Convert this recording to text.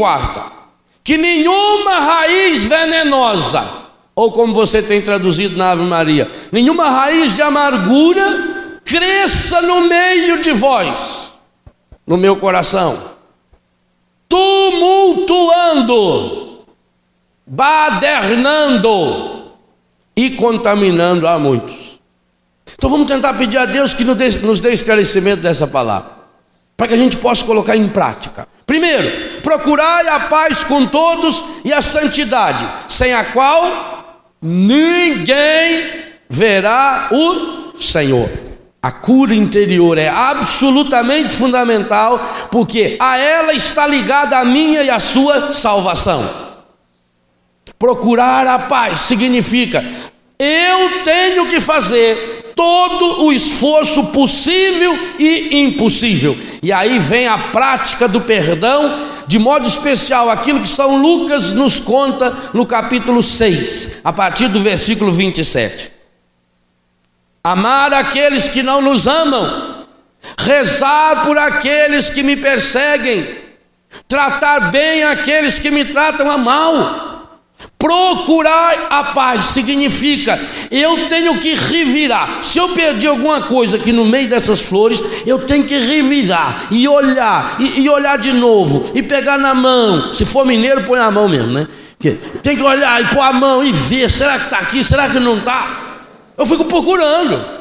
quarta, que nenhuma raiz venenosa, ou como você tem traduzido na Ave Maria, nenhuma raiz de amargura cresça no meio de vós, no meu coração, tumultuando, badernando e contaminando a muitos. Então vamos tentar pedir a Deus que nos dê esclarecimento dessa palavra, para que a gente possa colocar em prática. Primeiro, procurai a paz com todos e a santidade, sem a qual ninguém verá o Senhor. A cura interior é absolutamente fundamental, porque a ela está ligada a minha e a sua salvação. Procurar a paz significa eu tenho que fazer todo o esforço possível e impossível. E aí vem a prática do perdão, de modo especial aquilo que São Lucas nos conta no capítulo 6, a partir do versículo 27. Amar aqueles que não nos amam, rezar por aqueles que me perseguem, tratar bem aqueles que me tratam a mal Procurar a paz significa eu tenho que revirar. Se eu perdi alguma coisa aqui no meio dessas flores, eu tenho que revirar e olhar, e, e olhar de novo, e pegar na mão. Se for mineiro, põe a mão mesmo, né? Tem que olhar e pôr a mão e ver: será que está aqui? Será que não está? Eu fico procurando.